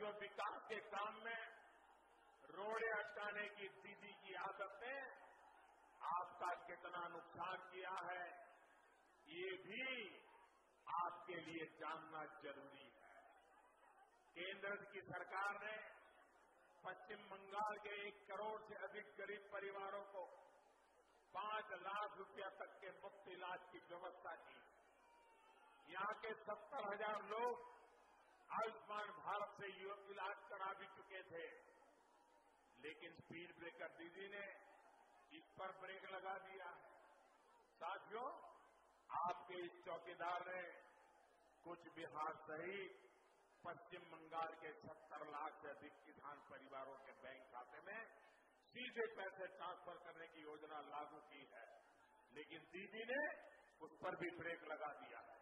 साथियों विकास के काम में रोड़े अटकाने की दीदी की आदत ने आपका कितना नुकसान किया है, ये भी आपके लिए जानना ज़रूरी है। केंद्र की सरकार ने पश्चिम बंगाल के एक करोड़ से अधिक गरीब परिवारों को पाँच लाख रुपया तक के मुफ़्त इलाज की व्यवस्था की। यहाँ के सत्तर हज़ार लोग आयुष्मान से इलाज करा भी चुके थे। लेकिन स्पीड ब्रेकर दीदी ने इस पर ब्रेक लगा दिया। है साथियों, आपके इस चौकीदार ने कुछ बिहार सहित पश्चिम बंगाल के सत्तर लाख से अधिक किसान परिवारों के बैंक खाते में सीधे पैसे ट्रांसफ़र करने की योजना लागू की है। लेकिन दीदी ने उस पर भी ब्रेक लगा दिया है।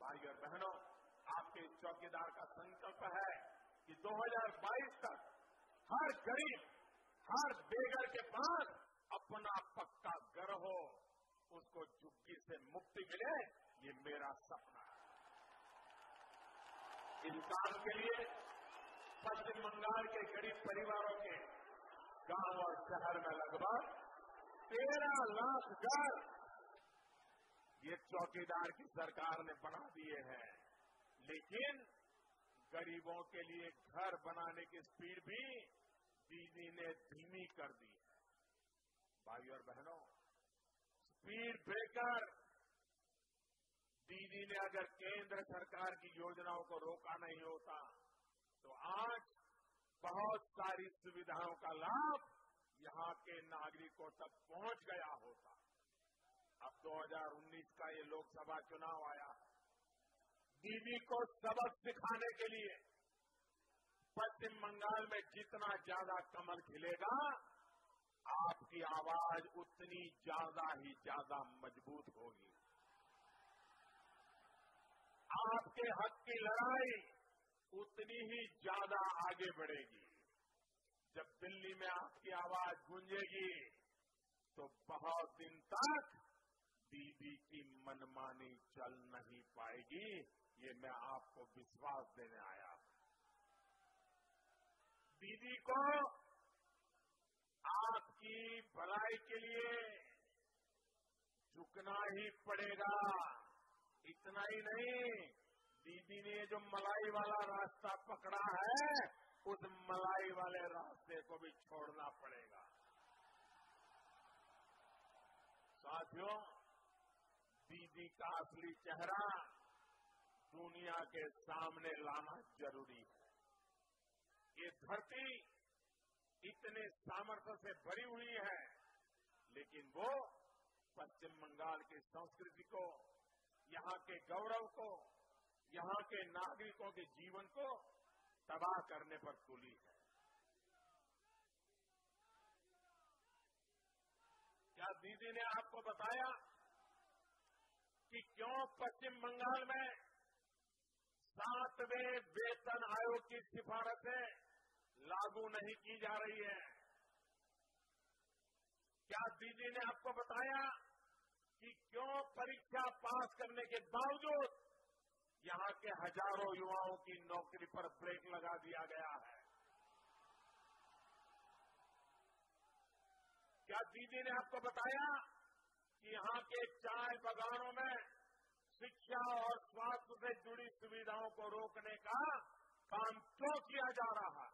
भाई और बहनों, आपके इस चौकीदार का संकल्प है 2022 तक हर गरीब, हर बेघर के पास अपना पक्का घर हो, उसको झुग्गी से मुक्ति मिले, ये मेरा सपना है। इस काम के लिए, पश्चिम बंगाल के गरीब परिवारों के गाँव और शहर में लगभग तेरह लाख घर ये चौकीदार की सरकार ने बना दिए हैं। लेकिन गरीबों के लिए घर बनाने की स्पीड भी दीदी ने धीमी कर दी है। भाई और बहनों, स्पीड ब्रेकर दीदी ने अगर केंद्र सरकार की योजनाओं को रोका नहीं होता तो आज बहुत सारी सुविधाओं का लाभ यहाँ के नागरिकों तक पहुँच गया होता। अब 2019 का ये लोकसभा चुनाव आया। दीदी को सबक सिखाने के लिए पश्चिम बंगाल में जितना ज़्यादा कमल खिलेगा, आपकी आवाज़ उतनी ज़्यादा ही ज़्यादा मज़बूत होगी। आपके हक की लड़ाई उतनी ही ज़्यादा आगे बढ़ेगी। जब दिल्ली में आपकी आवाज़ गूंजेगी तो बहुत दिन तक दीदी की मनमानी चल नहीं पाएगी। ये मैं आपको विश्वास देने आया दीदी को आपकी भलाई के लिए झुकना ही पड़ेगा इतना ही नहीं दीदी ने जो मलाई वाला रास्ता पकड़ा है उस मलाई वाले रास्ते को भी छोड़ना पड़ेगा साथियों दीदी का असली चेहरा दुनिया के सामने लाना ज़रूरी है। ये धरती इतने सामर्थ्य से भरी हुई है, लेकिन वो पश्चिम बंगाल की संस्कृति को, यहाँ के गौरव को, यहाँ के नागरिकों के जीवन को तबाह करने पर तुली है। क्या दीदी ने आपको बताया कि क्यों पश्चिम बंगाल में सातवें वेतन आयोग की सिफारिशें लागू नहीं की जा रही है। क्या दीदी ने आपको बताया कि क्यों परीक्षा पास करने के बावजूद यहाँ के हज़ारों युवाओं की नौकरी पर ब्रेक लगा दिया गया है? क्या दीदी ने आपको बताया कि यहाँ के चाय बागानों में शिक्षा और से जुड़ी सुविधाओं को रोकने का काम क्यों किया जा रहा है?